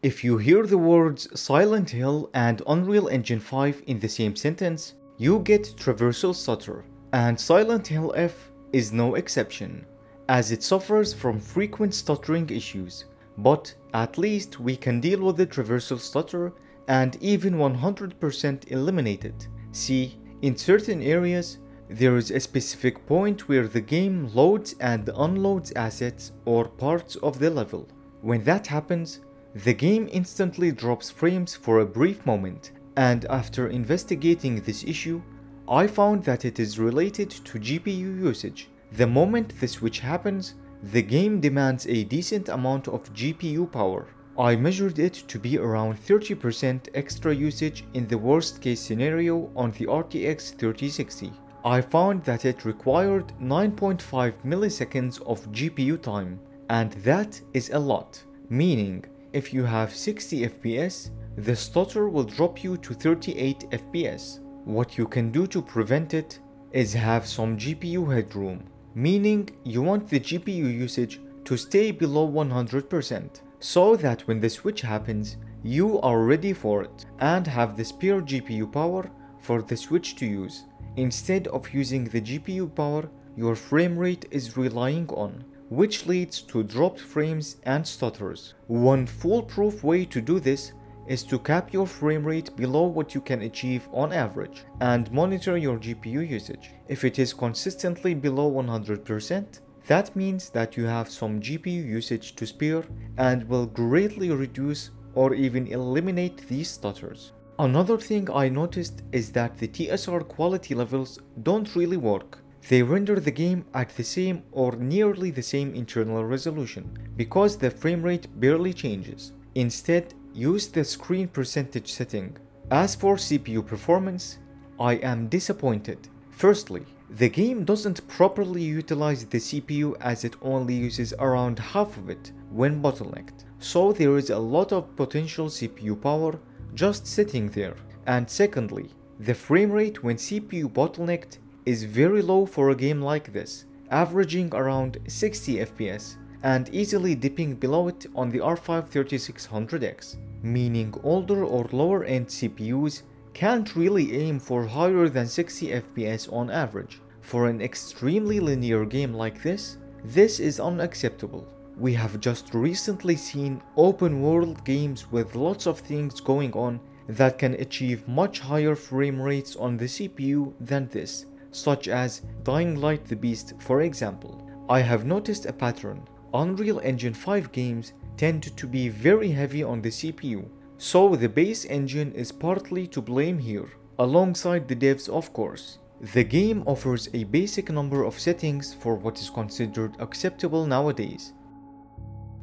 If you hear the words Silent Hill and Unreal Engine 5 in the same sentence, you get traversal stutter, and Silent Hill F is no exception, as it suffers from frequent stuttering issues, but at least we can deal with the traversal stutter and even 100% eliminate it. See, in certain areas, there is a specific point where the game loads and unloads assets or parts of the level. When that happens, the game instantly drops frames for a brief moment, and after investigating this issue, I found that it is related to GPU usage. The moment the switch happens, the game demands a decent amount of GPU power. I measured it to be around 30% extra usage in the worst case scenario on the RTX 3060. I found that it required 9.5 milliseconds of GPU time, and that is a lot, meaning if you have 60 FPS, the stutter will drop you to 38 FPS. What you can do to prevent it is have some GPU headroom, meaning you want the GPU usage to stay below 100% so that when the switch happens, you are ready for it and have the spare GPU power for the switch to use, instead of using the GPU power your frame rate is relying on which leads to dropped frames and stutters. One foolproof way to do this is to cap your frame rate below what you can achieve on average and monitor your GPU usage. If it is consistently below 100%, that means that you have some GPU usage to spare and will greatly reduce or even eliminate these stutters. Another thing I noticed is that the TSR quality levels don't really work they render the game at the same or nearly the same internal resolution because the frame rate barely changes. Instead, use the screen percentage setting. As for CPU performance, I am disappointed. Firstly, the game doesn't properly utilize the CPU as it only uses around half of it when bottlenecked. So there is a lot of potential CPU power just sitting there. And secondly, the frame rate when CPU bottlenecked is very low for a game like this, averaging around 60 FPS and easily dipping below it on the R5 3600X, meaning older or lower end CPUs can't really aim for higher than 60 FPS on average. For an extremely linear game like this, this is unacceptable. We have just recently seen open world games with lots of things going on that can achieve much higher frame rates on the CPU than this, such as Dying Light the Beast for example. I have noticed a pattern. Unreal Engine 5 games tend to be very heavy on the CPU, so the base engine is partly to blame here, alongside the devs of course. The game offers a basic number of settings for what is considered acceptable nowadays.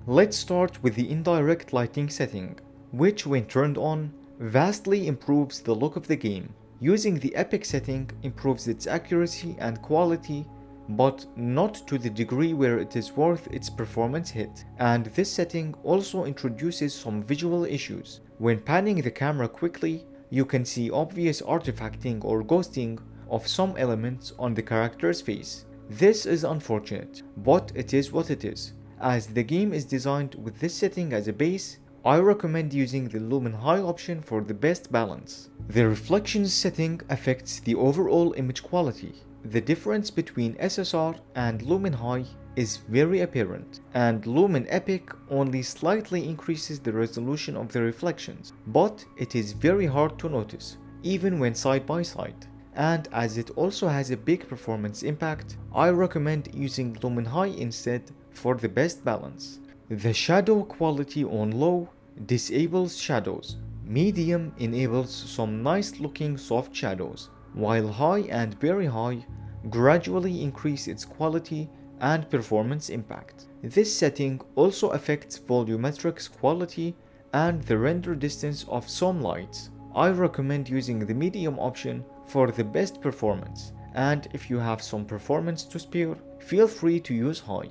Let's start with the indirect lighting setting, which when turned on, vastly improves the look of the game. Using the epic setting improves its accuracy and quality but not to the degree where it is worth its performance hit. And this setting also introduces some visual issues. When panning the camera quickly, you can see obvious artifacting or ghosting of some elements on the character's face. This is unfortunate, but it is what it is. As the game is designed with this setting as a base, I recommend using the Lumen High option for the best balance. The reflections setting affects the overall image quality. The difference between SSR and Lumen High is very apparent, and Lumen Epic only slightly increases the resolution of the reflections, but it is very hard to notice, even when side by side. And as it also has a big performance impact, I recommend using Lumen High instead for the best balance. The shadow quality on low disables shadows. Medium enables some nice looking soft shadows, while high and very high gradually increase its quality and performance impact. This setting also affects volumetrics quality and the render distance of some lights. I recommend using the medium option for the best performance and if you have some performance to spare, feel free to use high.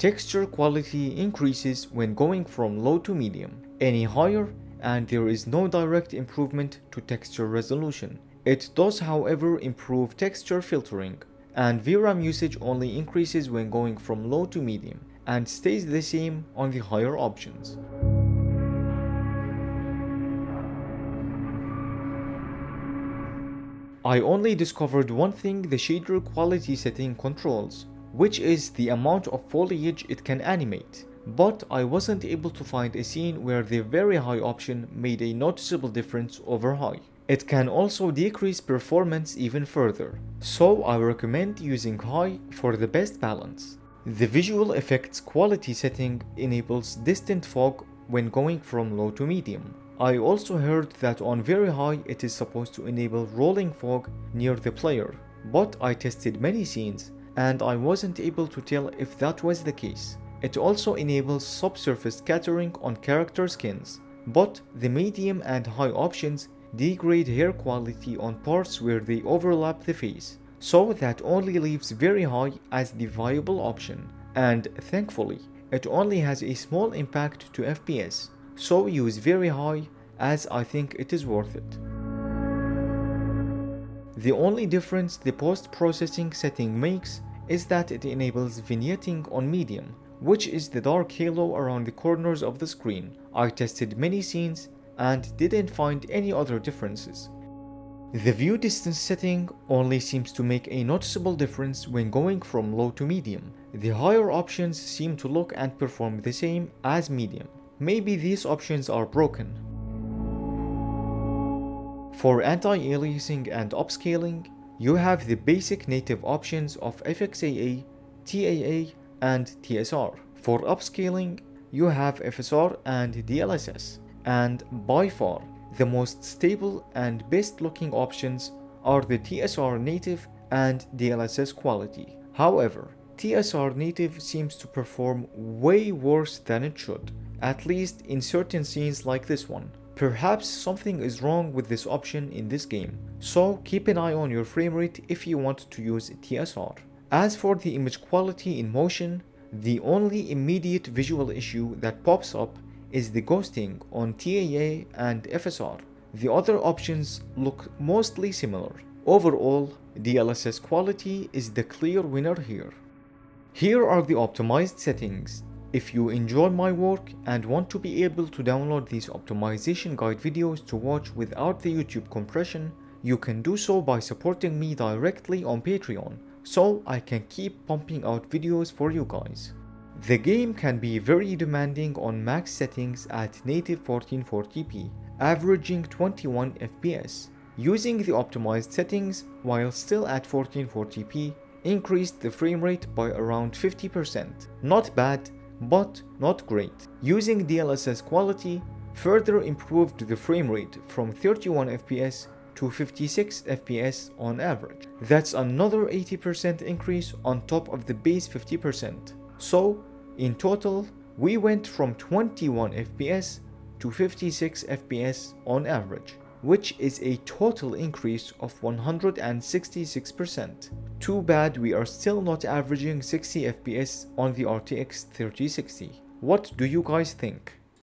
Texture quality increases when going from low to medium. Any higher and there is no direct improvement to texture resolution. It does however improve texture filtering and VRAM usage only increases when going from low to medium and stays the same on the higher options. I only discovered one thing the shader quality setting controls, which is the amount of foliage it can animate. But I wasn't able to find a scene where the very high option made a noticeable difference over high. It can also decrease performance even further, so I recommend using high for the best balance. The visual effects quality setting enables distant fog when going from low to medium, I also heard that on very high it is supposed to enable rolling fog near the player, but I tested many scenes and I wasn't able to tell if that was the case. It also enables subsurface scattering on character skins, but the medium and high options degrade hair quality on parts where they overlap the face, so that only leaves very high as the viable option, and thankfully, it only has a small impact to FPS so use very high as I think it is worth it. The only difference the post-processing setting makes is that it enables vignetting on medium, which is the dark halo around the corners of the screen. I tested many scenes and didn't find any other differences. The view distance setting only seems to make a noticeable difference when going from low to medium. The higher options seem to look and perform the same as medium. Maybe these options are broken. For anti-aliasing and upscaling, you have the basic native options of FXAA, TAA, and TSR. For upscaling, you have FSR and DLSS. And by far, the most stable and best looking options are the TSR native and DLSS quality. However, TSR native seems to perform way worse than it should at least in certain scenes like this one. Perhaps something is wrong with this option in this game, so keep an eye on your frame rate if you want to use TSR. As for the image quality in motion, the only immediate visual issue that pops up is the ghosting on TAA and FSR. The other options look mostly similar. Overall, DLSS quality is the clear winner here. Here are the optimized settings. If you enjoy my work and want to be able to download these optimization guide videos to watch without the YouTube compression, you can do so by supporting me directly on Patreon, so I can keep pumping out videos for you guys. The game can be very demanding on max settings at native 1440p, averaging 21 FPS. Using the optimized settings while still at 1440p increased the frame rate by around 50%. Not bad, but not great. Using DLSS quality further improved the frame rate from 31 FPS to 56 FPS on average. That's another 80% increase on top of the base 50%. So, in total, we went from 21 FPS to 56 FPS on average, which is a total increase of 166%. Too bad we are still not averaging 60 FPS on the RTX 3060. What do you guys think?